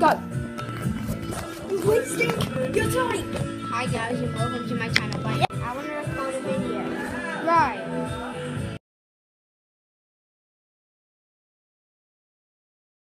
Go. Wasting your time. Hi guys and welcome to my channel.